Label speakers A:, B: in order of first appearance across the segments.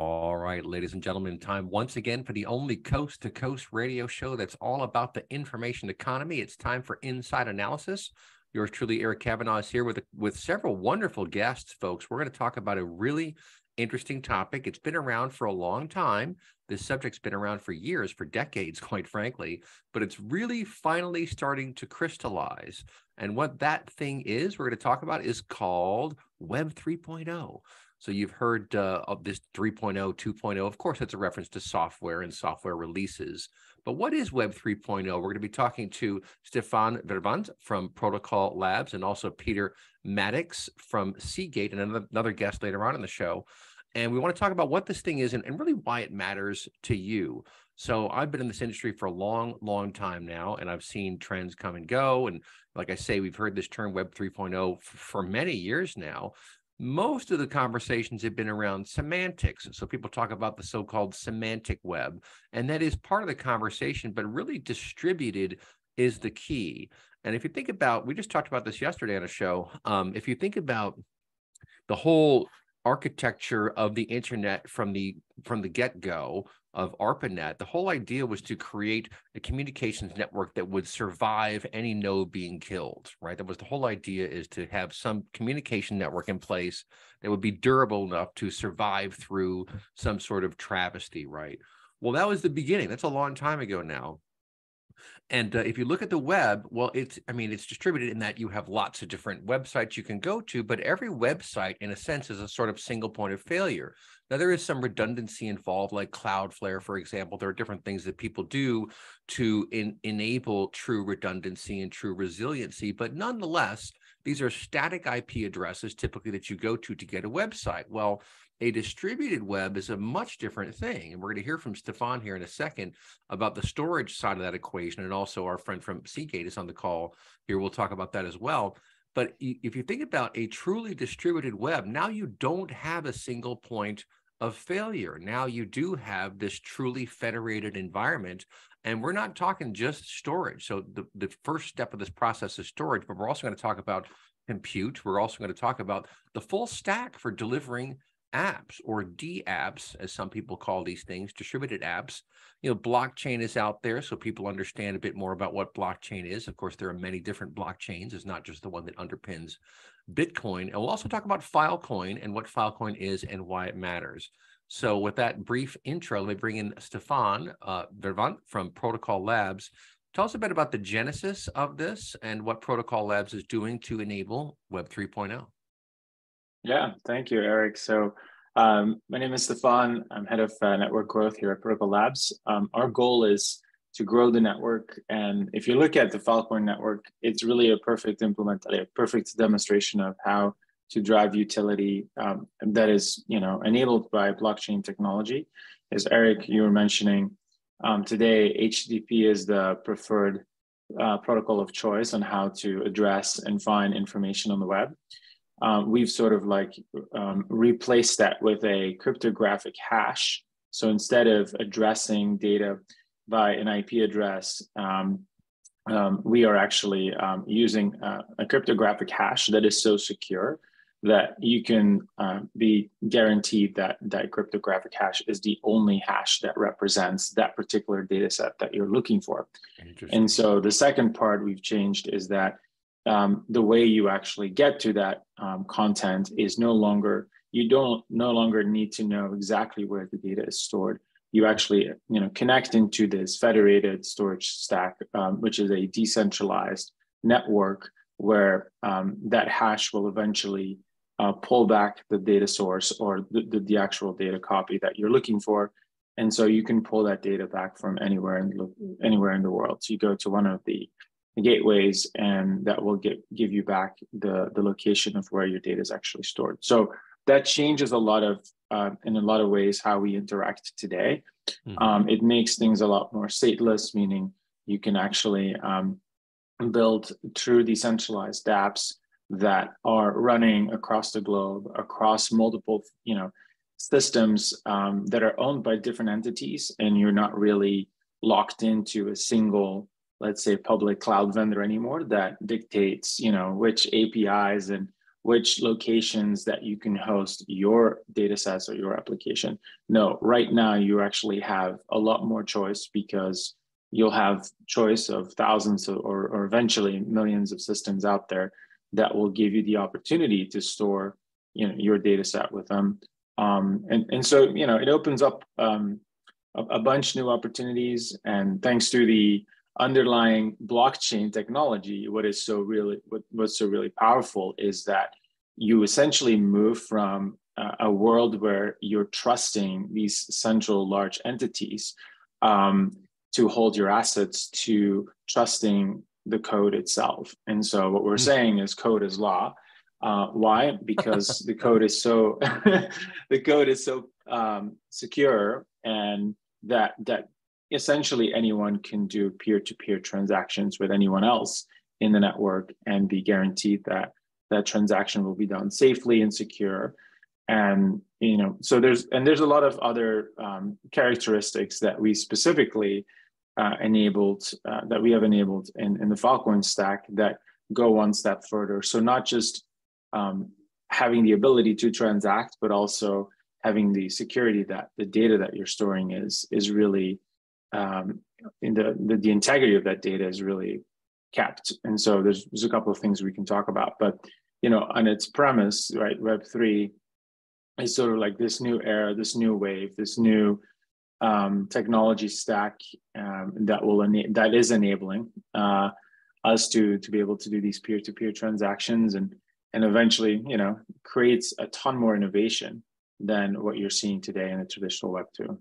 A: All right, ladies and gentlemen, time once again for the only coast to coast radio show that's all about the information economy. It's time for Inside Analysis. Yours truly, Eric Kavanagh, is here with with several wonderful guests, folks. We're going to talk about a really interesting topic. It's been around for a long time. This subject's been around for years, for decades, quite frankly, but it's really finally starting to crystallize. And what that thing is, we're going to talk about, is called Web 3.0. So you've heard uh, of this 3.0, 2.0. Of course, it's a reference to software and software releases. But what is Web 3.0? We're going to be talking to Stefaan Vervaet from Protocol Labs and also Peter Maddocks from Seagate and another, another guest later on in the show. And we want to talk about what this thing is and, and really why it matters to you. So I've been in this industry for a long, long time now, and I've seen trends come and go. And like I say, we've heard this term Web 3.0 f- for many years now most of the conversations have been around semantics. So people talk about the so called semantic web, and that is part of the conversation, but really distributed is the key. And if you think about, we just talked about this yesterday on a show. Um, if you think about the whole architecture of the internet from the from the get-go of ARPANET, the whole idea was to create a communications network that would survive any node being killed, right? That was the whole idea is to have some communication network in place that would be durable enough to survive through some sort of travesty, right? Well, that was the beginning. That's a long time ago now. And uh, if you look at the web, well, it's, I mean, it's distributed in that you have lots of different websites you can go to, but every website, in a sense, is a sort of single point of failure. Now, there is some redundancy involved, like Cloudflare, for example. There are different things that people do to in, enable true redundancy and true resiliency, but nonetheless, these are static IP addresses typically that you go to to get a website. Well, a distributed web is a much different thing. And we're going to hear from Stefaan here in a second about the storage side of that equation. And also, our friend from Seagate is on the call here. We'll talk about that as well. But if you think about a truly distributed web, now you don't have a single point of failure. Now you do have this truly federated environment. And we're not talking just storage. So the, the first step of this process is storage, but we're also going to talk about compute. We're also going to talk about the full stack for delivering apps or DApps, as some people call these things, distributed apps. You know, blockchain is out there, so people understand a bit more about what blockchain is. Of course, there are many different blockchains. It's not just the one that underpins Bitcoin. And we'll also talk about Filecoin and what Filecoin is and why it matters. So, with that brief intro, let me bring in Stefaan uh, Vervaet from Protocol Labs. Tell us a bit about the genesis of this and what Protocol Labs is doing to enable Web 3.0.
B: Yeah, thank you, Eric. So, um, my name is Stefaan. I'm head of uh, network growth here at Protocol Labs. Um, our goal is to grow the network. And if you look at the Filecoin network, it's really a perfect implement, a perfect demonstration of how to drive utility um, that is, you know, enabled by blockchain technology. As Eric, you were mentioning um, today, HTTP is the preferred uh, protocol of choice on how to address and find information on the web. Um, we've sort of like um, replaced that with a cryptographic hash. So instead of addressing data by an IP address, um, um, we are actually um, using uh, a cryptographic hash that is so secure that you can uh, be guaranteed that that cryptographic hash is the only hash that represents that particular data set that you're looking for. And so the second part we've changed is that um, the way you actually get to that um, content is no longer, you don't no longer need to know exactly where the data is stored you actually you know connect into this federated storage stack, um, which is a decentralized network where um, that hash will eventually uh, pull back the data source or the, the, the, actual data copy that you're looking for. And so you can pull that data back from anywhere in anywhere in the world. So you go to one of the gateways and that will get, give you back the, the location of where your data is actually stored. So that changes a lot of uh, in a lot of ways how we interact today. Mm-hmm. Um, it makes things a lot more stateless, meaning you can actually um, build true decentralized apps that are running across the globe, across multiple, you know, systems um, that are owned by different entities, and you're not really locked into a single, let's say, public cloud vendor anymore that dictates, you know, which APIs and which locations that you can host your data sets or your application. No, right now you actually have a lot more choice because you'll have choice of thousands or, or eventually millions of systems out there that will give you the opportunity to store you know your data set with them um, and, and so you know it opens up um, a, a bunch new opportunities and thanks to the underlying blockchain technology, what is so really what, what's so really powerful is that you essentially move from uh, a world where you're trusting these central large entities um, to hold your assets to trusting the code itself. And so what we're mm-hmm. saying is code is law. Uh, why? Because the code is so the code is so um, secure and that that essentially anyone can do peer-to-peer transactions with anyone else in the network and be guaranteed that that transaction will be done safely and secure. And you know so there's and there's a lot of other um, characteristics that we specifically uh, enabled uh, that we have enabled in, in the filecoin stack that go one step further. So not just um, having the ability to transact but also having the security that the data that you're storing is is really um, in the, the, the integrity of that data is really kept. And so there's there's a couple of things we can talk about, but you know, on its premise, right, Web three is sort of like this new era, this new wave, this new um, technology stack um, that will ena- that is enabling uh, us to to be able to do these peer to peer transactions and and eventually, you know, creates a ton more innovation than what you're seeing today in the traditional Web two.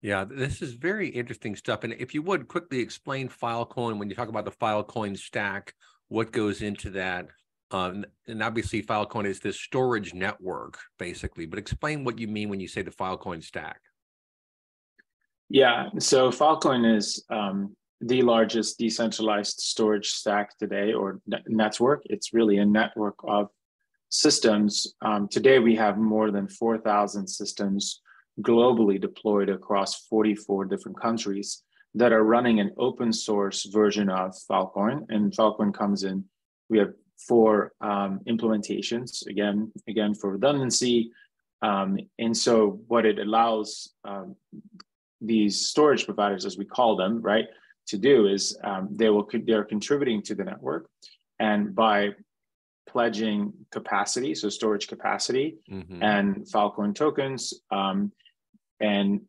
A: Yeah, this is very interesting stuff. And if you would quickly explain Filecoin when you talk about the Filecoin stack, what goes into that? Um, and obviously, Filecoin is this storage network, basically. But explain what you mean when you say the Filecoin stack.
B: Yeah, so Filecoin is um, the largest decentralized storage stack today, or network. It's really a network of systems. Um, today, we have more than 4,000 systems globally deployed across 44 different countries that are running an open source version of Filecoin. And Filecoin comes in, we have four um, implementations, again, again for redundancy. Um, and so what it allows um, these storage providers, as we call them, right, to do is um, they will they're contributing to the network, and by pledging capacity, so storage capacity mm-hmm. and Filecoin tokens, um, and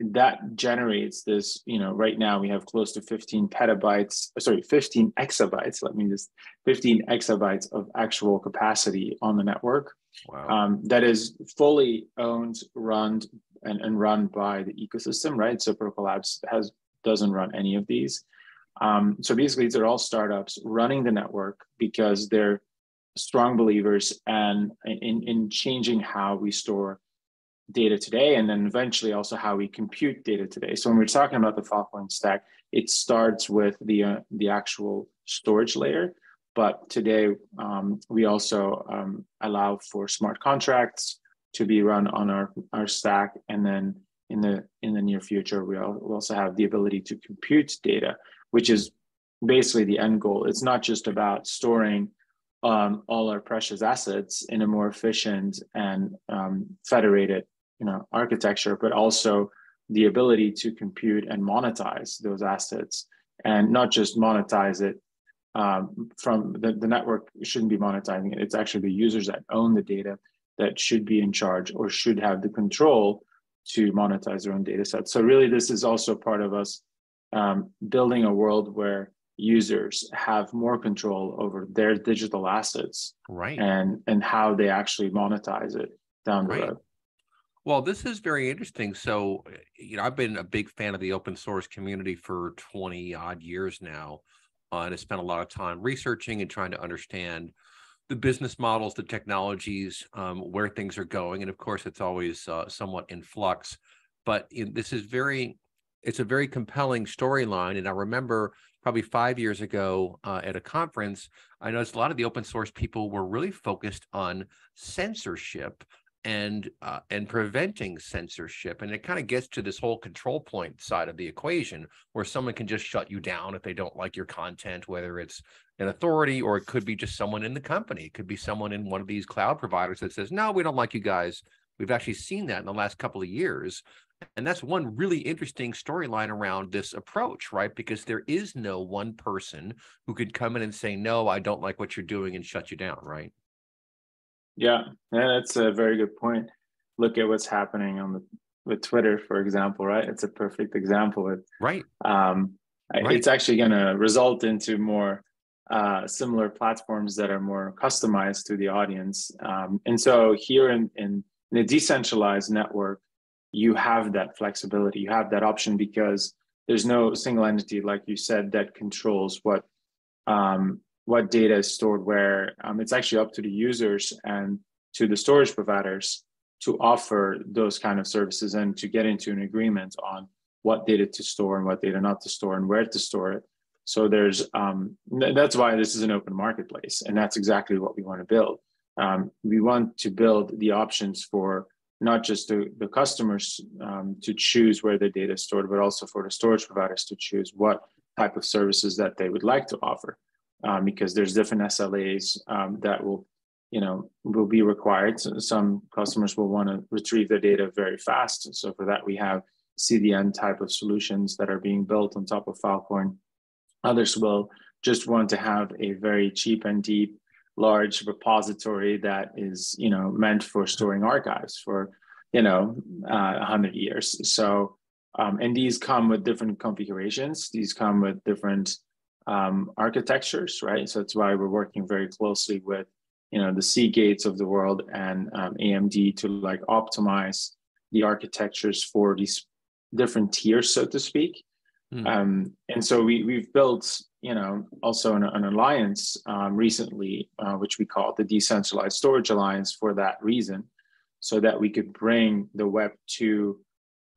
B: that generates this you know right now we have close to 15 petabytes sorry 15 exabytes let me just 15 exabytes of actual capacity on the network. Wow. um, that is fully owned run and, and run by the ecosystem right? So protocol labs has doesn't run any of these. Um, so basically these are all startups running the network because they're strong believers and in, in changing how we store data today, and then eventually also how we compute data today. So when we're talking about the Filecoin stack, it starts with the uh, the actual storage layer, but today um, we also um, allow for smart contracts to be run on our our stack, and then in the in the near future we also have the ability to compute data, which is basically the end goal. It's not just about storing um, all our precious assets in a more efficient and um, federated you know architecture but also the ability to compute and monetize those assets and not just monetize it um, from the, the network shouldn't be monetizing it. It's actually the users that own the data that should be in charge or should have the control to monetize their own data sets. So really this is also part of us um, building a world where users have more control over their digital assets
A: right.
B: and and how they actually monetize it down the right. road
A: well, this is very interesting. So, you know, I've been a big fan of the open source community for 20 odd years now. Uh, and I spent a lot of time researching and trying to understand the business models, the technologies, um, where things are going. And of course, it's always uh, somewhat in flux. But in, this is very, it's a very compelling storyline. And I remember probably five years ago uh, at a conference, I noticed a lot of the open source people were really focused on censorship and uh, and preventing censorship and it kind of gets to this whole control point side of the equation where someone can just shut you down if they don't like your content whether it's an authority or it could be just someone in the company. It could be someone in one of these cloud providers that says no we don't like you guys. We've actually seen that in the last couple of years and that's one really interesting storyline around this approach right? Because there is no one person who could come in and say no i don't like what you're doing and shut you down right
B: yeah, yeah, that's a very good point. Look at what's happening on the with Twitter, for example, right? It's a perfect example. Of,
A: right.
B: Um, right. It's actually going to result into more uh, similar platforms that are more customized to the audience. Um, and so here in, in, in a decentralized network, you have that flexibility, you have that option because there's no single entity, like you said, that controls what um, what data is stored where. Um, it's actually up to the users and to the storage providers to offer those kind of services and to get into an agreement on what data to store and what data not to store and where to store it. So there's um, that's why this is an open marketplace, and that's exactly what we want to build. Um, we want to build the options for not just the, the customers um, to choose where the data is stored, but also for the storage providers to choose what type of services that they would like to offer um, because there's different SLAs um, that will, you know, will be required. So some customers will want to retrieve their data very fast. So for that, we have CDN type of solutions that are being built on top of Filecoin. Others will just want to have a very cheap and deep, large repository that is, you know, meant for storing archives for, you know, uh, 100 years. So, um, and these come with different configurations. These come with different um, architectures, right? So that's why we're working very closely with, you know, the Seagates of the world and um, AMD to like optimize the architectures for these different tiers, so to speak. Mm. Um, and so we we've built, you know, also an, an alliance um, recently, uh, which we call the Decentralized Storage Alliance for that reason, so that we could bring the Web two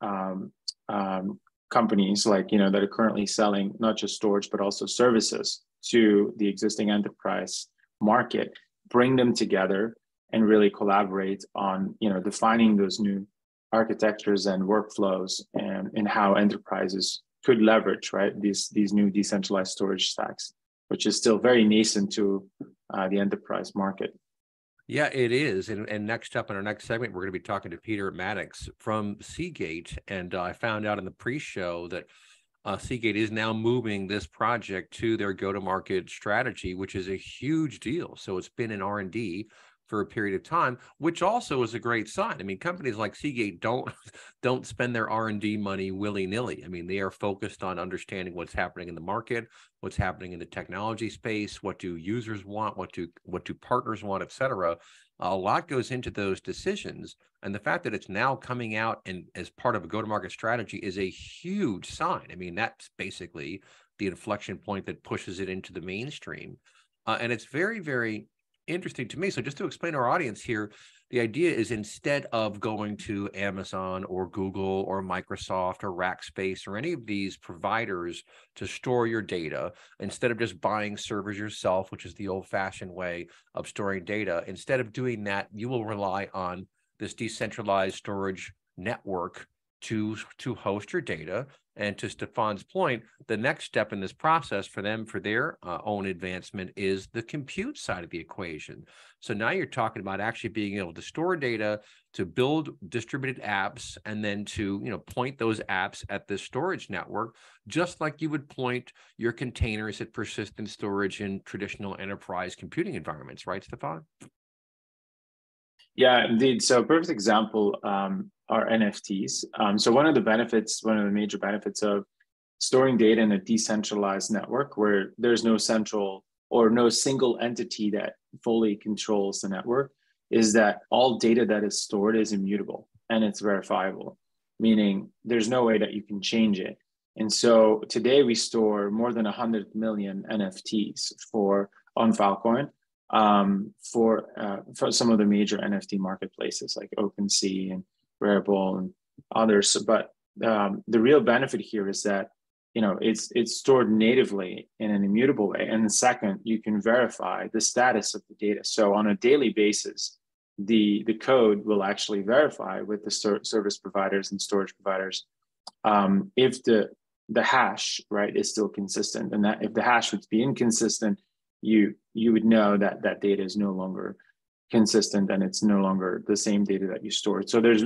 B: um, um, companies like you know that are currently selling not just storage but also services to the existing enterprise market bring them together and really collaborate on you know defining those new architectures and workflows and, and how enterprises could leverage right these these new decentralized storage stacks which is still very nascent to uh, the enterprise market
A: yeah, it is. And, and next up in our next segment, we're going to be talking to Peter Maddocks from Seagate. And uh, I found out in the pre-show that uh, Seagate is now moving this project to their go-to-market strategy, which is a huge deal. So it's been in R&D for a period of time, which also is a great sign. I mean, companies like Seagate don't don't spend their R&D money willy-nilly. I mean, they are focused on understanding what's happening in the market, what's happening in the technology space, what do users want, what do what do partners want, et cetera. A lot goes into those decisions. And the fact that it's now coming out and as part of a go-to-market strategy is a huge sign. I mean, that's basically the inflection point that pushes it into the mainstream. Uh, and it's very, very interesting to me. So just to explain our audience here, the idea is instead of going to Amazon or Google or Microsoft or Rackspace or any of these providers to store your data, instead of just buying servers yourself, which is the old fashioned way of storing data, instead of doing that, you will rely on this decentralized storage network to to host your data. And to Stefaan's point the next step in this process for them for their uh, own advancement is the compute side of the equation. So now you're talking about actually being able to store data to build distributed apps and then to you know point those apps at the storage network just like you would point your containers at persistent storage in traditional enterprise computing environments right Stefaan?
B: Yeah, indeed. So, perfect example um, are NFTs. Um, so, one of the benefits, one of the major benefits of storing data in a decentralized network where there's no central or no single entity that fully controls the network is that all data that is stored is immutable and it's verifiable, meaning there's no way that you can change it. And so today we store more than 100 million NFTs for on Filecoin um, for uh, for some of the major NFT marketplaces like OpenSea and Rarible and others. But um, the real benefit here is that you know it's it's stored natively in an immutable way, and second you can verify the status of the data. So on a daily basis, the the code will actually verify with the service providers and storage providers um, if the the hash right is still consistent and that if the hash would be inconsistent you you would know that that data is no longer consistent and it's no longer the same data that you stored so there's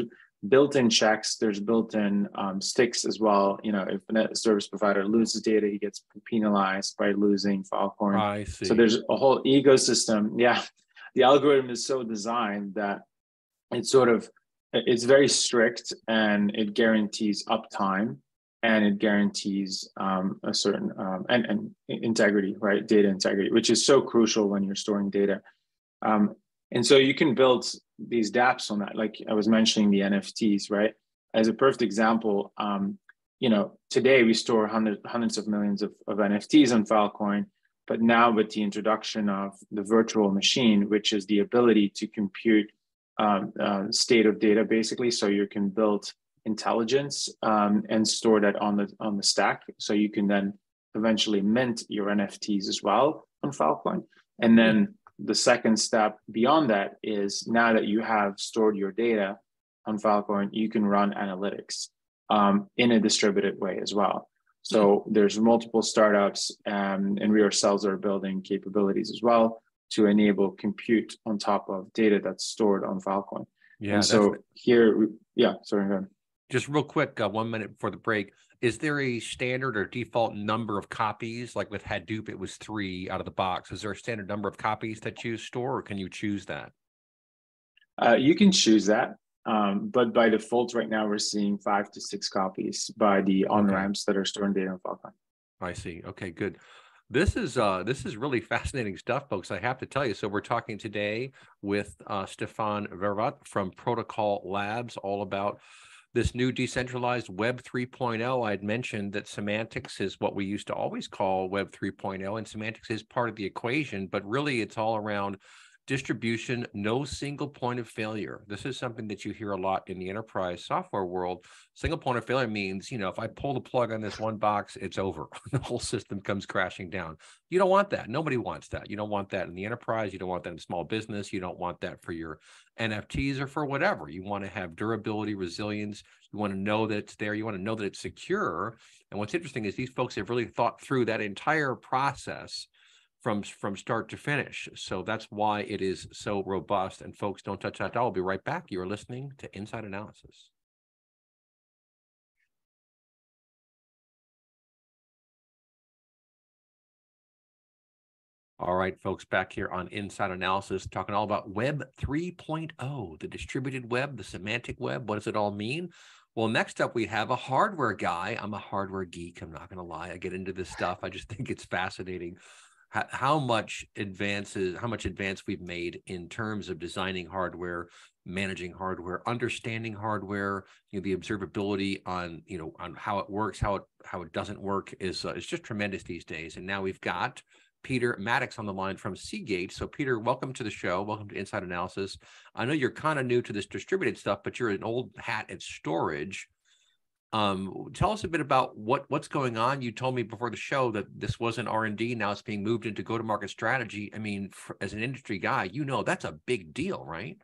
B: built-in checks. There's built-in um, sticks as well. You know if a service provider loses data he gets penalized by losing filecoin
A: I see.
B: so there's a whole ecosystem. Yeah the algorithm is so designed that it's sort of it's very strict and it guarantees uptime and it guarantees um, a certain um, and, and integrity right? Data integrity which is so crucial when you're storing data. Um, and so you can build these dapps on that like i was mentioning the nfts right as a perfect example um, you know today we store hundreds hundreds of millions of, of nfts on filecoin but now with the introduction of the virtual machine, which is the ability to compute um, uh, state of data, basically, so you can build intelligence um, and store that on the on the stack, so you can then eventually mint your NFTs as well on Filecoin. And then the second step beyond that is now that you have stored your data on Filecoin, you can run analytics um, in a distributed way as well. So there's multiple startups um, and we ourselves are building capabilities as well to enable compute on top of data that's stored on Filecoin. Yeah. And so here, yeah, sorry.
A: Just real quick, uh, one minute before the break. Is there a standard or default number of copies? Like with Hadoop, it was three out of the box. Is there a standard number of copies that you store, or can you choose that?
B: Uh, you can choose that. Um, but by default, right now we're seeing five to six copies by the on ramps okay. that are storing data in Filecoin.
A: I see. Okay, good. This is uh, this is really fascinating stuff, folks. I have to tell you. So we're talking today with uh, Stefaan Vervaet from Protocol Labs, all about this new decentralized Web 3.0. I had mentioned that semantics is what we used to always call Web 3.0, and semantics is part of the equation, but really it's all around distribution, no single point of failure. This is something that you hear a lot in the enterprise software world. Single point of failure means, you know, if I pull the plug on this one box, it's over. the whole system comes crashing down. You don't want that. Nobody wants that. You don't want that in the enterprise. You don't want that in small business. You don't want that for your NFTs or for whatever. You want to have durability, resilience. You want to know that it's there. You want to know that it's secure. And what's interesting is these folks have really thought through that entire process from from start to finish. So that's why it is so robust. And folks, don't touch that dial. We'll be right back. You are listening to Inside Analysis. All right, folks, back here on Inside Analysis, talking all about Web 3.0, the distributed web, the semantic web. What does it all mean? Well, next up, we have a hardware guy. I'm a hardware geek. I'm not going to lie. I get into this stuff. I just think it's fascinating how, much advances, how much advance we've made in terms of designing hardware, managing hardware, understanding hardware, you know, the observability on, you know, on how it works, how it how it doesn't work is uh, is just tremendous these days. And now we've got Peter Maddocks on the line from Seagate. So, Peter, welcome to the show. Welcome to Inside Analysis. I know you're kind of new to this distributed stuff, but you're an old hat at storage. Um, tell us a bit about what what's going on. You told me before the show that this wasn't R and D. Now it's being moved into go to market strategy. I mean, for, as an industry guy, you know that's a big deal, right?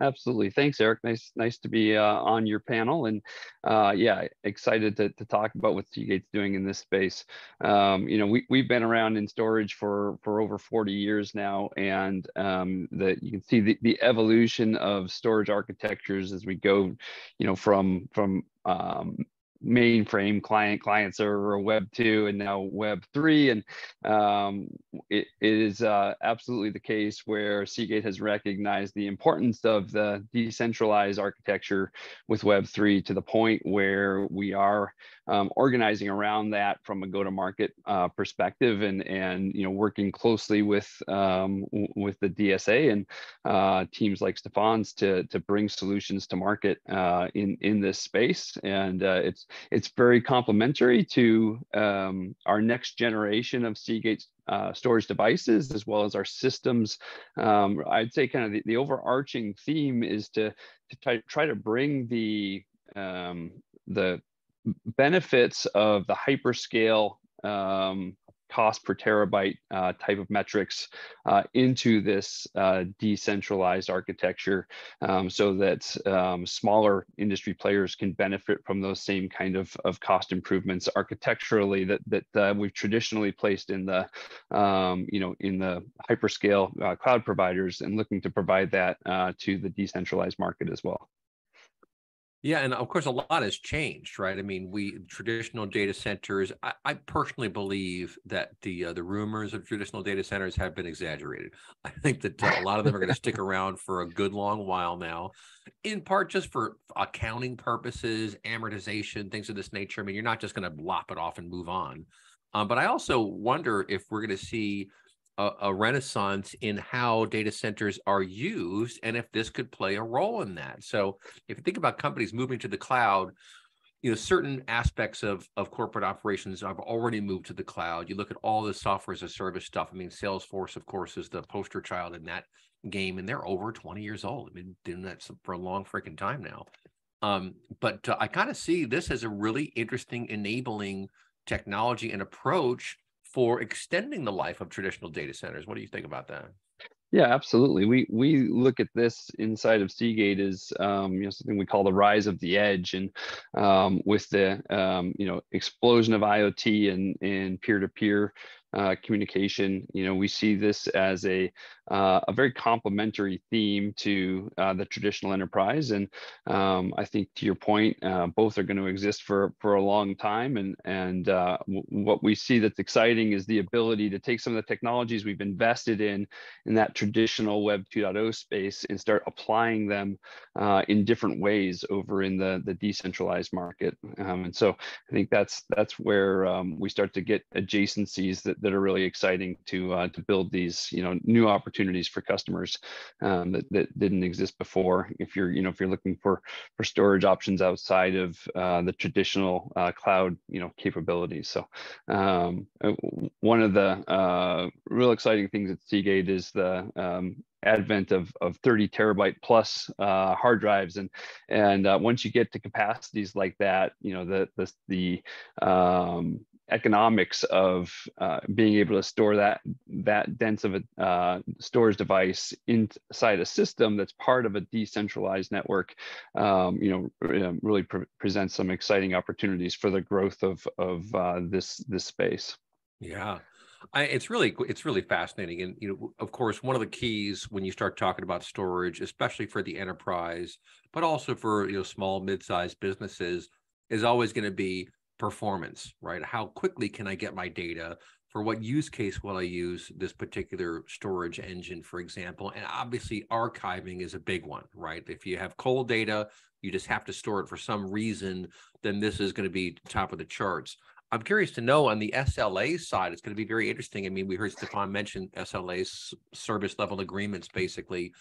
C: Absolutely. Thanks, Eric. Nice, nice to be uh, on your panel, and uh, yeah, excited to, to talk about what Seagate's doing in this space. Um, you know, we we've been around in storage for for over 40 years now, and um, the you can see the, the evolution of storage architectures as we go, you know, from from um, mainframe client client server web 2 and now web 3 and um, it, it is uh, absolutely the case where seagate has recognized the importance of the decentralized architecture with web 3 to the point where we are um, organizing around that from a go-to-market uh, perspective and and you know working closely with um, with the DSA and uh, teams like Stefaan's to to bring solutions to market uh, in in this space and uh, it's it's very complementary to um, our next generation of Seagate uh, storage devices as well as our systems. Um, I'd say kind of the, the overarching theme is to to try, try to bring the um, the benefits of the hyperscale um, cost per terabyte uh, type of metrics uh, into this uh, decentralized architecture um, so that um, smaller industry players can benefit from those same kind of, of cost improvements architecturally that, that we've traditionally placed in the, um, you know, in the hyperscale uh, cloud providers and looking to provide that uh, to the decentralized market as well.
A: Yeah, and of course, a lot has changed, right? I mean, we traditional data centers. I, I personally believe that the uh, the rumors of traditional data centers have been exaggerated. I think that uh, a lot of them are going to stick around for a good long while now, in part just for accounting purposes, amortization, things of this nature. I mean, you're not just going to lop it off and move on. Um, but I also wonder if we're going to see a, a, renaissance in how data centers are used and if this could play a role in that. So if you think about companies moving to the cloud, you know, certain aspects of, of corporate operations have already moved to the cloud. You look at all the software as a service stuff. I mean, Salesforce, of course, is the poster child in that game, and they're over 20 years old. I've been doing that for a long freaking time now. Um, but uh, I kind of see this as a really interesting enabling technology and approach for extending the life of traditional data centers. What do you think about that?
C: Yeah, absolutely. We we look at this inside of Seagate as um, you know something we call the rise of the edge, and um, with the um, you know explosion of IoT and and peer to peer uh, communication. You know, we see this as a uh, a very complementary theme to uh, the traditional enterprise, and um, I think to your point, uh, both are going to exist for for a long time. And and uh, what we see that's exciting is the ability to take some of the technologies we've invested in in that traditional Web 2.0 space and start applying them in different ways over in the the decentralized market. Um, and so I think that's that's where um, we start to get adjacencies that that are really exciting to uh, to build these you know new opportunities for customers um, that, that didn't exist before. If you're you know if you're looking for for storage options outside of uh, the traditional uh, cloud you know capabilities. So um, uh, one of the uh, real exciting things at Seagate is the um, advent of, of 30 terabyte plus uh, hard drives and and uh, once you get to capacities like that you know the the the um, economics of uh, being able to store that that dense of a uh, storage device inside a system that's part of a decentralized network, um, you know, really pre presents some exciting opportunities for the growth of of uh, this this space.
A: Yeah. I, it's really it's really fascinating, and you know, of course, one of the keys when you start talking about storage, especially for the enterprise, but also for you know small mid-sized businesses, is always going to be performance, right? How quickly can I get my data? For what use case will I use this particular storage engine, for example? And obviously, archiving is a big one, right? If you have cold data, you just have to store it for some reason, then this is going to be top of the charts. I'm curious to know on the SLA side, it's going to be very interesting. I mean, we heard Stefaan mention SLAs, service level agreements, basically.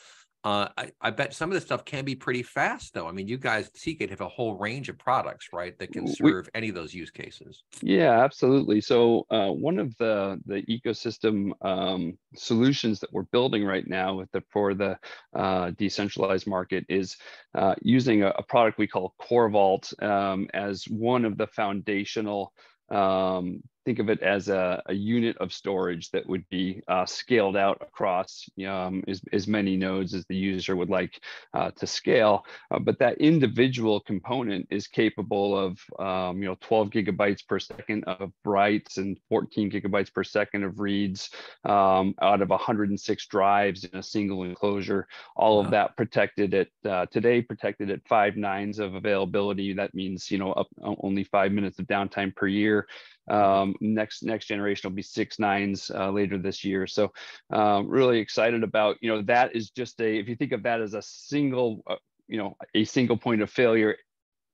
A: Uh, I, I, bet some of this stuff can be pretty fast, though. I mean, you guys Seagate have a whole range of products, right, that can serve we, any of those use cases.
C: Yeah, absolutely. So uh, one of the the ecosystem um, solutions that we're building right now with the for the uh, decentralized market is uh, using a, a, product we call CORVAULT um, as one of the foundational um, think of it as a, a, unit of storage that would be uh, scaled out across um, as, as many nodes as the user would like uh, to scale. Uh, but that individual component is capable of um, you know 12 gigabytes per second of writes and 14 gigabytes per second of reads um, out of 106 drives in a single enclosure. All wow. of that protected at uh, today protected at five nines of availability. That means you know up only five minutes of downtime per year. Um, next next generation will be six nines uh, later this year. So um, really excited about you know that is just a if you think of that as a single uh, you know a single point of failure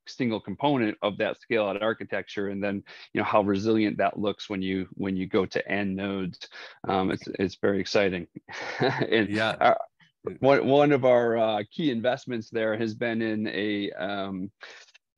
C: single component of that scale out architecture and then you know how resilient that looks when you when you go to n nodes um, it's it's very exciting and yeah our, one, one of our uh, key investments there has been in a um,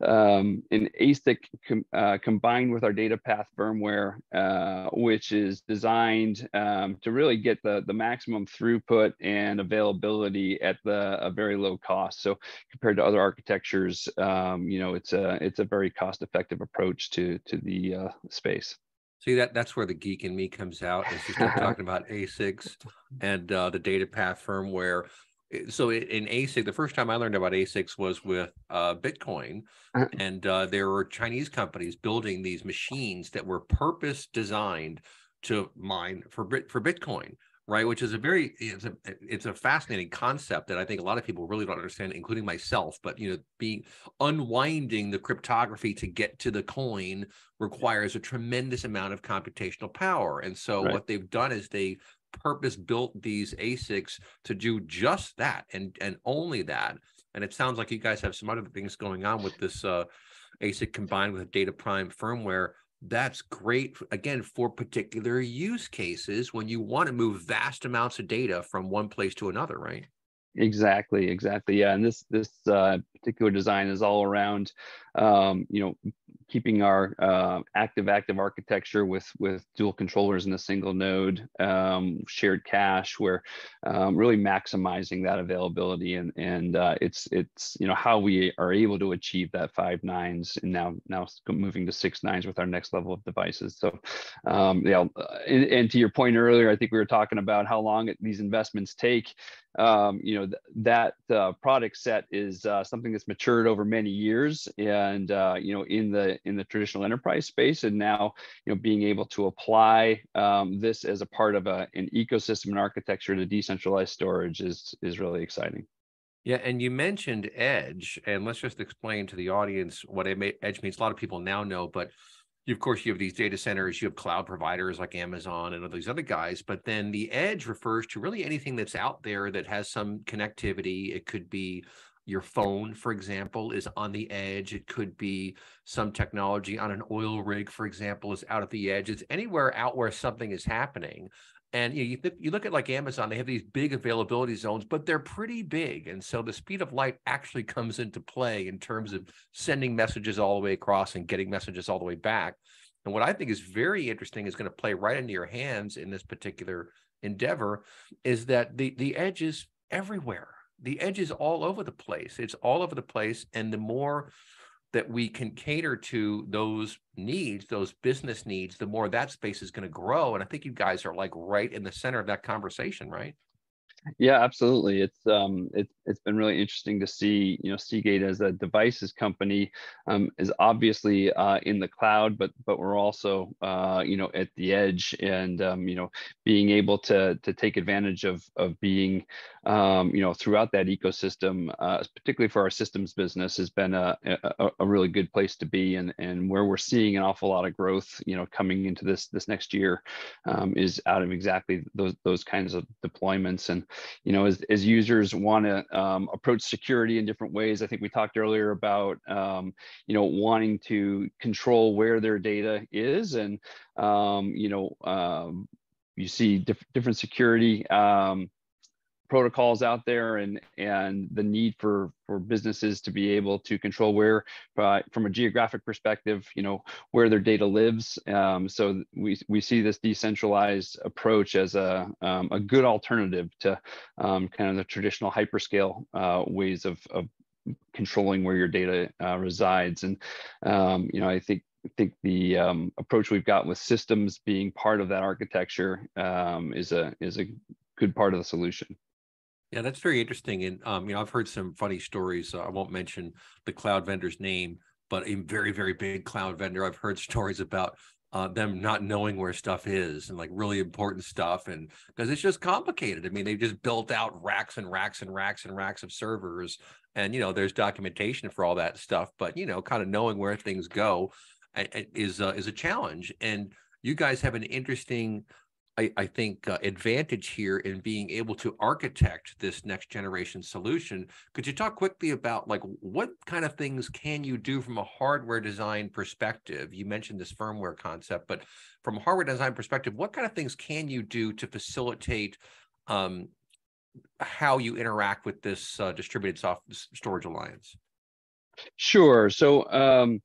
C: um, an ASIC com, uh, combined with our data path firmware, uh, which is designed um, to really get the, the maximum throughput and availability at the, a very low cost. So compared to other architectures, um, you know, it's a it's a very cost effective approach to to the uh, space.
A: See that that's where the geek in me comes out. As you start talking about ASICs and uh, the data path firmware. So in ASIC, the first time I learned about ASICs was with uh, Bitcoin, uh-huh. and uh, there were Chinese companies building these machines that were purpose designed to mine for for Bitcoin right which is a very it's a it's a fascinating concept that i think a lot of people really don't understand including myself but you know being unwinding the cryptography to get to the coin requires a tremendous amount of computational power and so right. what they've done is they purpose built these asics to do just that and and only that. And it sounds like you guys have some other things going on with this uh asic combined with a data path firmware. That's great again for particular use cases when you want to move vast amounts of data from one place to another right?
C: Exactly exactly yeah and this this uh, particular design is all around um, you know keeping our uh, active active architecture with with dual controllers in a single node, um, shared cache, where um, really maximizing that availability and and uh, it's it's you know how we are able to achieve that five nines and now now moving to six nines with our next level of devices. So um, yeah, and, and to your point earlier, I think we were talking about how long these investments take. Um, you know th that uh, product set is uh, something that's matured over many years, and uh, you know in the in the traditional enterprise space and now you know being able to apply um, this as a part of a, an ecosystem and architecture to decentralized storage is is really exciting.
A: Yeah and you mentioned edge and let's just explain to the audience what edge means. A lot of people now know but you, of course you have these data centers you have cloud providers like amazon and all these other guys but then the edge refers to really anything that's out there that has some connectivity. It could be your phone, for example, is on the edge. It could be some technology on an oil rig, for example, is out at the edge. It's anywhere out where something is happening. And you, know, you, you look at like Amazon, they have these big availability zones, but they're pretty big. And so the speed of light actually comes into play in terms of sending messages all the way across and getting messages all the way back. And what I think is very interesting is going to play right into your hands in this particular endeavor is that the the edge is everywhere the edge is all over the place. It's all over the place. And the more that we can cater to those needs, those business needs, the more that space is going to grow. And I think you guys are like right in the center of that conversation, right?
C: Yeah, absolutely. It's um, it's it's been really interesting to see. You know, Seagate as a devices company um, is obviously uh, in the cloud, but but we're also uh, you know at the edge, and um, you know being able to to take advantage of of being um, you know throughout that ecosystem, uh, particularly for our systems business, has been a, a, a really good place to be, and and where we're seeing an awful lot of growth. You know, coming into this this next year um, is out of exactly those those kinds of deployments and you know, as, as users want to um, approach security in different ways, I think we talked earlier about, um, you know, wanting to control where their data is. And, um, you know, um, you see diff different security um, protocols out there and and the need for for businesses to be able to control where uh, from a geographic perspective you know where their data lives um, so we we see this decentralized approach as a um, a good alternative to um, kind of the traditional hyperscale uh, ways of, of controlling where your data uh, resides and um, you know i think think the um, approach we've got with systems being part of that architecture um, is a is a good part of the solution.
A: Yeah, that's very interesting. And um, you know, I've heard some funny stories. Uh, I won't mention the cloud vendor's name, but a very, very big cloud vendor. I've heard stories about uh, them not knowing where stuff is and like really important stuff, and because it's just complicated. I mean, they've just built out racks and racks and racks and racks of servers, and you know, there's documentation for all that stuff. But you know, kind of knowing where things go is uh, is a challenge. And you guys have an interesting I, I think, uh, advantage here in being able to architect this next generation solution. Could you talk quickly about like what kind of things can you do from a hardware design perspective? You mentioned this firmware concept, but from a hardware design perspective, what kind of things can you do to facilitate um, how you interact with this uh, distributed soft storage alliance?
C: Sure. So um,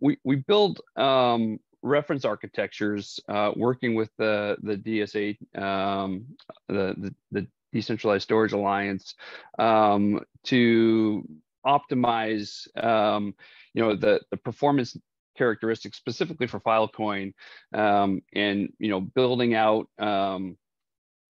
C: we we build um, reference architectures, uh, working with the the DSA, um, the, the, the Decentralized Storage Alliance, um, to optimize, um, you know, the the performance characteristics specifically for Filecoin, um, and you know, building out um,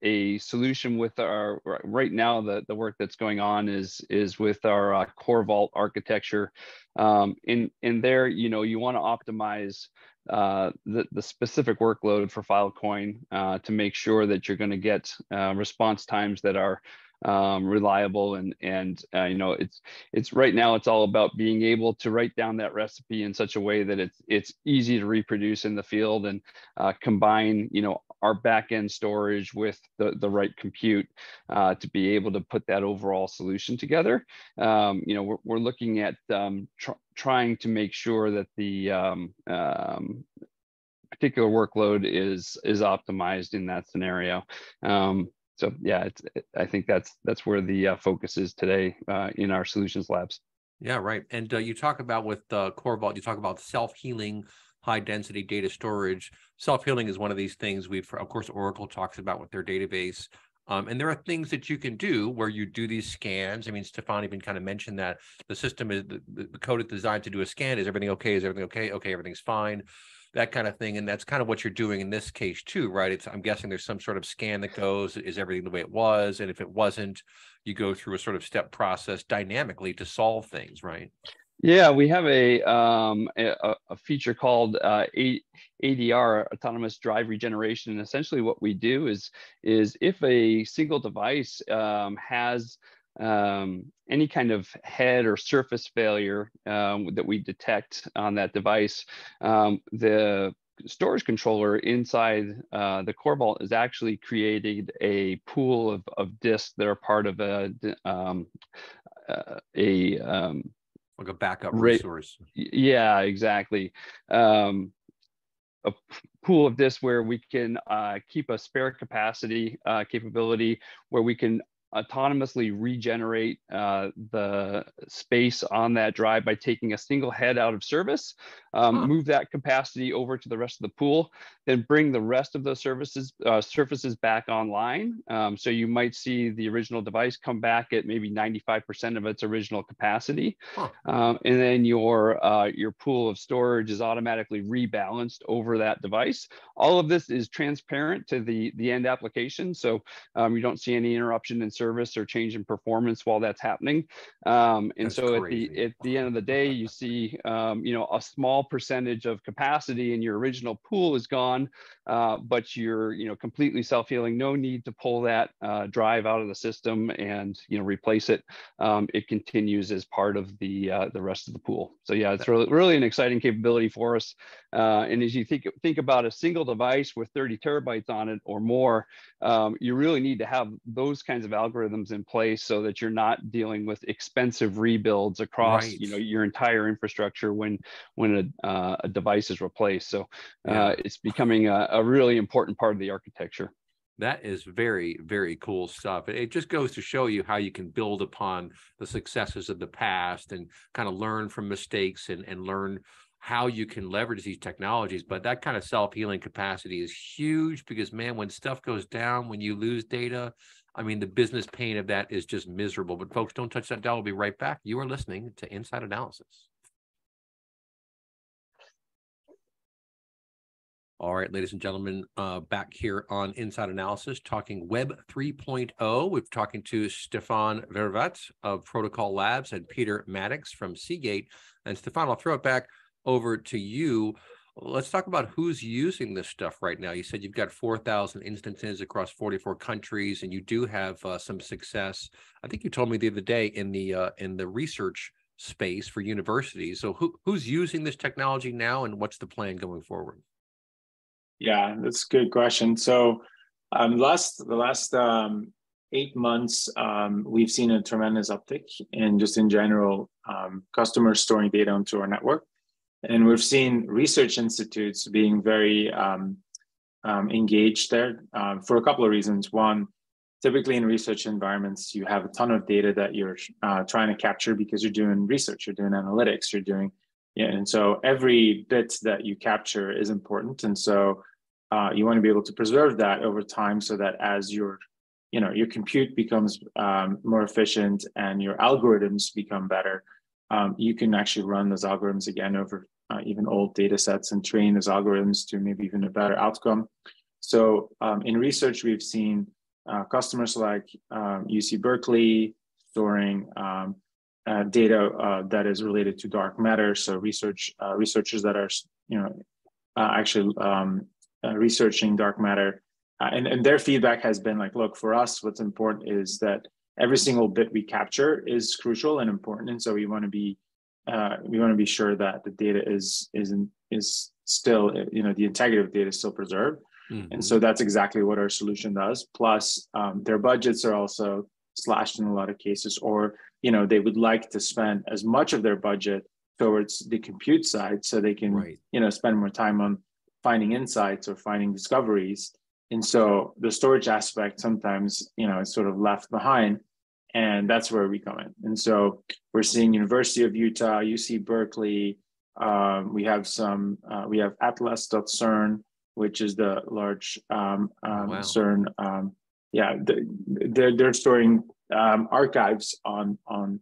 C: a solution with our right now the, the work that's going on is is with our uh, CORVAULT architecture. Um, in in there you know you want to optimize uh, the, the specific workload for filecoin uh, to make sure that you're going to get uh, response times that are um, reliable and and uh, you know it's it's right now it's all about being able to write down that recipe in such a way that it's it's easy to reproduce in the field and uh, combine you know our backend storage with the the right compute uh, to be able to put that overall solution together. Um, you know we're, we're looking at um, tr trying to make sure that the um, um, particular workload is is optimized in that scenario. Um, so yeah, it's, I think that's that's where the uh, focus is today uh, in our solutions labs.
A: Yeah, right. And uh, you talk about with uh, CORVAULT, you talk about self-healing, high-density data storage. Self-healing is one of these things we've, of course, Oracle talks about with their database. Um, and there are things that you can do where you do these scans. I mean, Stefaan even kind of mentioned that the system is the, the code is designed to do a scan. Is everything okay? Is everything okay? Okay, everything's fine that kind of thing. And that's kind of what you're doing in this case too, right? It's I'm guessing there's some sort of scan that goes, is everything the way it was? And if it wasn't, you go through a sort of step process dynamically to solve things, right?
C: Yeah, we have a um, a, a, feature called uh, ADR, Autonomous Drive Regeneration. And essentially, what we do is is if a single device um, has um, any kind of head or surface failure um, that we detect on that device, um, the storage controller inside uh, the CORVAULT is actually created a pool of, of disks that are part of a um, uh, a um,
A: like a backup resource.
C: Yeah, exactly. Um, a pool of disks where we can uh, keep a spare capacity uh, capability where we can autonomously regenerate uh, the space on that drive by taking a single head out of service, um, huh. move that capacity over to the rest of the pool, then bring the rest of those services uh, surfaces back online. Um, so you might see the original device come back at maybe 95% of its original capacity, huh. um, and then your uh, your pool of storage is automatically rebalanced over that device. All of this is transparent to the the end application, so um, you don't see any interruption in service or change in performance while that's happening. Um, and that's so crazy. at the at the end of the day, you see um, you know a small percentage of capacity in your original pool is gone, uh, but you're you know completely self healing. No need to pull that uh, drive out of the system and you know replace it. Um, it continues as part of the uh, the rest of the pool. So yeah, it's really really an exciting capability for us. Uh, and as you think think about a single device with 30 terabytes on it or more, um, you really need to have those kinds of algorithms in place so that you're not dealing with expensive rebuilds across right. you know your entire infrastructure when when a, uh, a device is replaced. So uh, yeah. it's becoming a, a really important part of the architecture.
A: That is very, very cool stuff. It just goes to show you how you can build upon the successes of the past and kind of learn from mistakes and, and learn how you can leverage these technologies. But that kind of self-healing capacity is huge because man, when stuff goes down, when you lose data, I mean, the business pain of that is just miserable. But folks, don't touch that dial. We'll be right back. You are listening to Inside Analysis. All right, ladies and gentlemen, uh, back here on Inside Analysis, talking Web 3.0. We're talking to Stefaan Vervaet of Protocol Labs and Peter Maddocks from Seagate. And Stefaan, I'll throw it back over to you. Let's talk about who's using this stuff right now. You said you've got 4,000 instances across 44 countries, and you do have uh, some success. I think you told me the other day in the uh, in the research space for universities. So who, who's using this technology now, and what's the plan going forward?
B: Yeah, that's a good question. So, um, last the last um, eight months, um, we've seen a tremendous uptick in just in general um, customers storing data onto our network. And we've seen research institutes being very um, um, engaged there uh, for a couple of reasons. One, typically in research environments, you have a ton of data that you're uh, trying to capture because you're doing research, you're doing analytics, you're doing, yeah, and so every bit that you capture is important. And so uh, you want to be able to preserve that over time so that as your you know your compute becomes um, more efficient and your algorithms become better um, you can actually run those algorithms again over uh, even old data sets and train those algorithms to maybe even a better outcome. So um, in research, we've seen uh, customers like um, UC Berkeley storing um, uh, data uh, that is related to dark matter. So research uh, researchers that are you know uh, actually um, researching dark matter, and and their feedback has been like, look, for us, what's important is that every single bit we capture is crucial and important, and so we want to be we want to be sure that the data is is is still you know the integrity of data is still preserved Mm-hmm. And so that's exactly what our solution does. Plus, um, their budgets are also slashed in a lot of cases, or you know they would like to spend as much of their budget towards the compute side, so they can right. you know spend more time on finding insights or finding discoveries. And so the storage aspect sometimes you know is sort of left behind, and that's where we come in. And so we're seeing University of Utah, UC Berkeley. Um, we have some. Uh, we have Atlas.CERN which is the large um, um, wow. CERN. Um, yeah, they're they're storing um, archives on on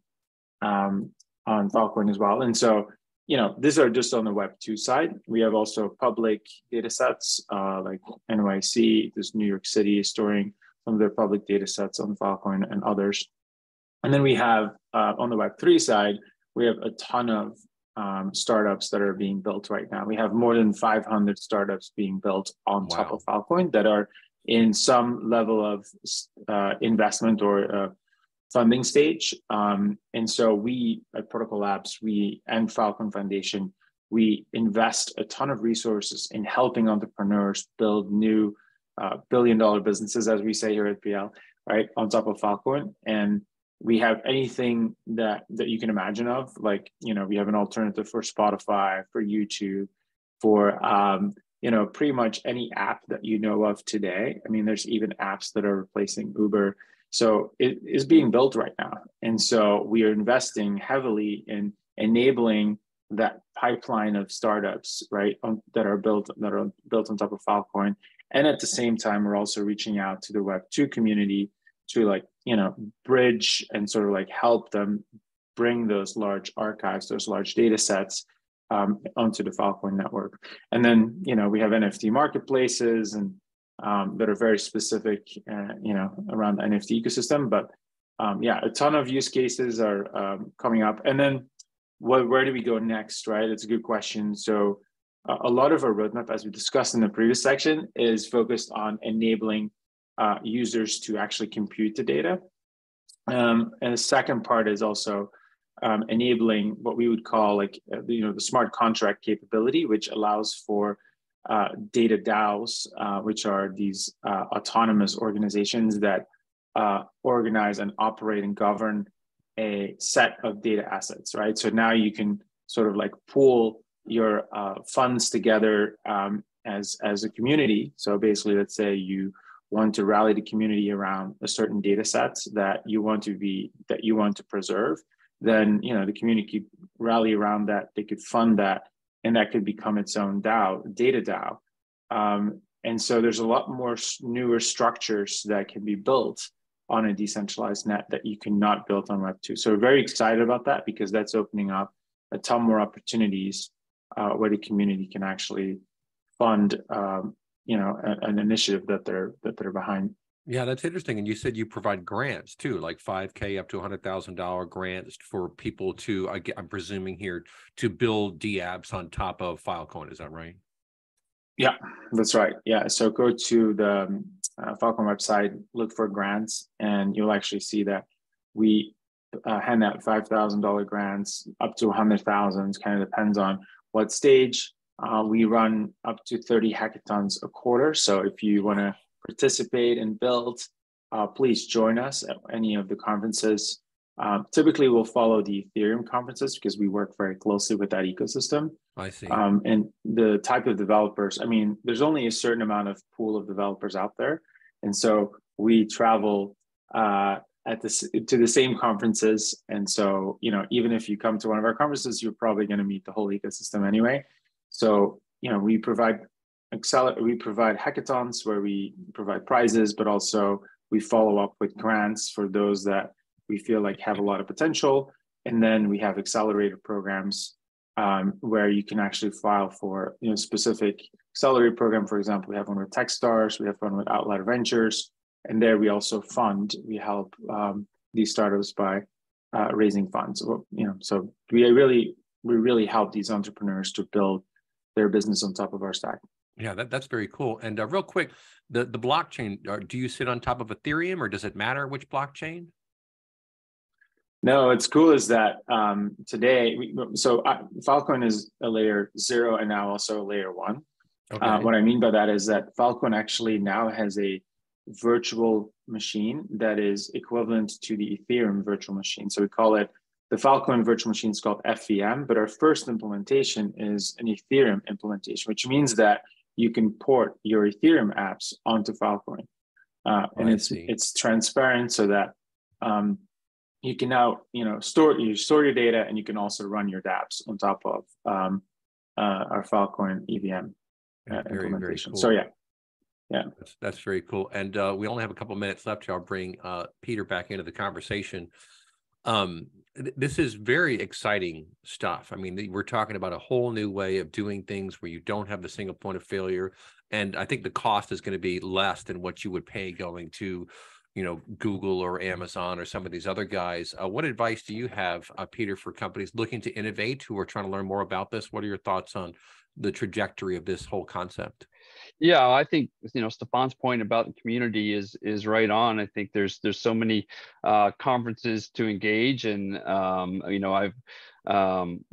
B: um, on Filecoin as well, and so you know these are just on the Web two side. We have also public data sets uh, like NYC, this New York City is storing some of their public data sets on Filecoin and others, and then we have uh, on the Web three side we have a ton of um, startups that are being built right now. We have more than 500 startups being built on wow. top of Filecoin that are in some level of uh, investment or uh, funding stage. Um, and so we at Protocol Labs, we and Filecoin Foundation, we invest a ton of resources in helping entrepreneurs build new uh, billion dollar businesses, as we say here at PL, right, on top of Filecoin. And we have anything that that you can imagine of like you know we have an alternative for spotify for youtube for um, you know pretty much any app that you know of today. I mean there's even apps that are replacing uber. So it is being built right now. And so we are investing heavily in enabling that pipeline of startups right on, that are built that are built on top of filecoin. And at the same time we're also reaching out to the web 2 community to like you know bridge and sort of like help them bring those large archives those large data sets um, onto the filecoin network. And then you know we have nft marketplaces and um, that are very specific uh, you know around the nft ecosystem but um, yeah a ton of use cases are um, coming up. And then what, where do we go next right? It's a good question. So a lot of our roadmap as we discussed in the previous section is focused on enabling uh, users to actually compute the data. Um, and the second part is also um, enabling what we would call like uh, you know the smart contract capability, which allows for uh, data DAOs, uh, which are these uh, autonomous organizations that uh, organize and operate and govern a set of data assets, right? So now you can sort of like pool your funds together um, as as a community. So basically, let's say you want to rally the community around a certain data set that you want to be that you want to preserve then you know the community could rally around that. They could fund that and that could become its own dao data dao. Um, and so there's a lot more newer structures that can be built on a decentralized net that you cannot build on web 2 so we're very excited about that because that's opening up a ton more opportunities uh, where the community can actually fund um, you know a, an initiative that they're that they're behind.
A: Yeah that's interesting and you said you provide grants too like 5k up to $100000 grants for people to I, i'm presuming here to build dapps on top of filecoin is that right?
B: Yeah that's right yeah so go to the um, uh, filecoin website look for grants and you'll actually see that we uh, hand out $5000 grants up to 100000 kind of depends on what stage uh, we run up to 30 hackathons a quarter. So if you want to participate and build, uh, please join us at any of the conferences. Um, typically, we'll follow the Ethereum conferences because we work very closely with that ecosystem.
A: I see.
B: Um, and the type of developers, I mean, there's only a certain amount of pool of developers out there. And so we travel uh, at this to the same conferences. And so, you know, even if you come to one of our conferences, you're probably going to meet the whole ecosystem anyway. So, you know, we provide we provide hackathons where we provide prizes, but also we follow up with grants for those that we feel like have a lot of potential. And then we have accelerator programs um, where you can actually file for you know specific accelerator program. For example, we have one with TechStars, we have one with Outlier Ventures, and there we also fund. We help um, these startups by uh, raising funds. You know, so we really we really help these entrepreneurs to build their business on top of our stack.
A: Yeah, that, that's very cool. And uh, real quick, the the blockchain. Do you sit on top of Ethereum, or does it matter which blockchain?
B: No, what's cool is that um, today, we, so uh, Filecoin is a layer zero and now also a layer one. Uh, okay. Uh, what I mean by that is that Filecoin actually now has a virtual machine that is equivalent to the Ethereum virtual machine. So we call it the Filecoin virtual machine is called FVM, but our first implementation is an Ethereum implementation, which means that you can port your Ethereum apps onto Filecoin. Uh, oh, and it's it's transparent so that um, you can now you know store you store your data and you can also run your dApps on top of um, uh, our Filecoin EVM uh, very, implementation. Cool. So yeah, yeah,
A: that's, that's very cool. And uh, we only have a couple minutes left here. I'll bring uh, Peter back into the conversation. Um, th- this is very exciting stuff. I mean, we're talking about a whole new way of doing things where you don't have the single point of failure, and I think the cost is going to be less than what you would pay going to you know google or amazon or some of these other guys. Uh, what advice do you have uh, peter for companies looking to innovate who are trying to learn more about this? What are your thoughts on the trajectory of this whole concept
C: yeah i think you know Stefaan's point about the community is is right on. I think there's there's so many uh, conferences to engage and um, you know i've um,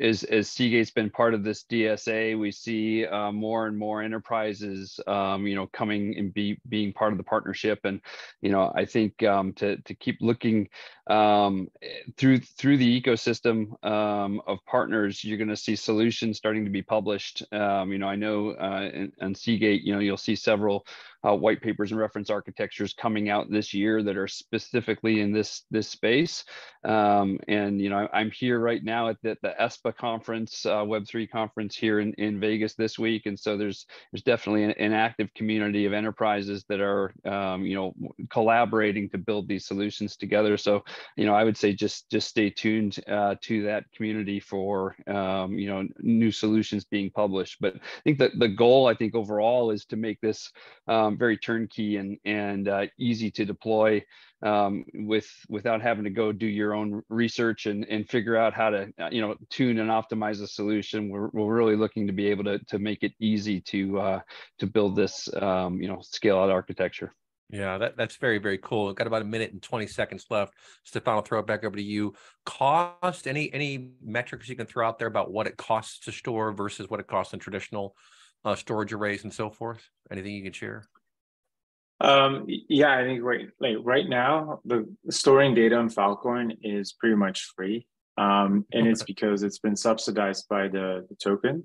C: as as Seagate's been part of this DSA, we see uh, more and more enterprises, um, you know, coming and be being part of the partnership. And you know, I think um, to to keep looking um, through through the ecosystem um, of partners, you're going to see solutions starting to be published. Um, you know, I know uh, in, in Seagate, you know, you'll see several uh, white papers and reference architectures coming out this year that are specifically in this this space. Um, and you know, I'm here right now at the, the ESPA conference, uh, Web3 conference here in, in Vegas this week, and so there's there's definitely an, an active community of enterprises that are um, you know collaborating to build these solutions together. So you know, I would say just just stay tuned uh, to that community for um, you know new solutions being published. But I think that the goal, I think overall, is to make this um, very turnkey and and uh, easy to deploy um, with without having to go do your own research and and figure out how to uh, you know tune and optimize a solution. We're, we're really looking to be able to to make it easy to uh, to build this um, you know scale out architecture.
A: Yeah, that, that's very, very cool. We've got about a minute and 20 seconds left. Stefaan, I'll throw it back over to you. Cost, any any metrics you can throw out there about what it costs to store versus what it costs in traditional uh, storage arrays and so forth? Anything you can share?
B: Um, yeah, I think right like right now, the storing data on Filecoin is pretty much free. Um, and it's because it's been subsidized by the, the token.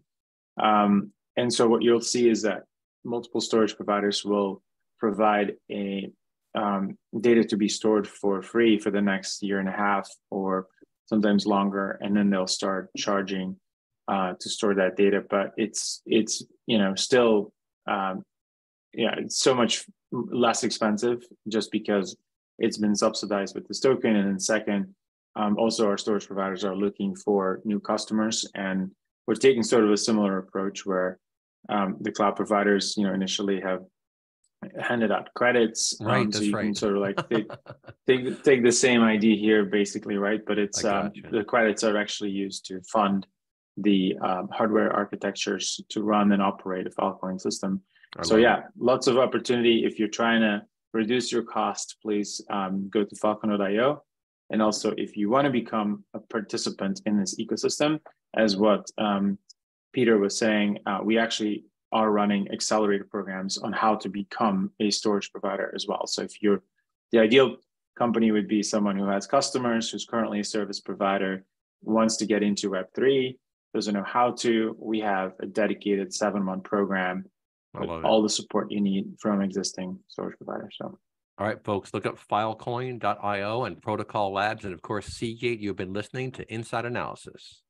B: Um, and so what you'll see is that multiple storage providers will provide a um, data to be stored for free for the next year and a half or sometimes longer, and then they'll start charging uh, to store that data. But it's it's you know still um, yeah it's so much less expensive just because it's been subsidized with this token, and then second. Um, also, our storage providers are looking for new customers, and we're taking sort of a similar approach where um, the cloud providers, you know, initially have handed out credits.
A: Um, right. Um, so you right. can
B: sort of like take, take, take the same idea here, basically, right? But it's um, the credits are actually used to fund the um, hardware architectures to run and operate a Filecoin system. I so yeah, it. lots of opportunity. If you're trying to reduce your cost, please um, go to filecoin.io. And also, if you want to become a participant in this ecosystem, as what um, Peter was saying, uh, we actually are running accelerator programs on how to become a storage provider as well. So if you're the ideal company would be someone who has customers, who's currently a service provider, wants to get into Web3, doesn't know how to. We have a dedicated seven month program with all the support you need from existing storage providers. So.
A: All right, folks, look up filecoin.io and Protocol Labs. And of course, Seagate, you've been listening to Inside Analysis.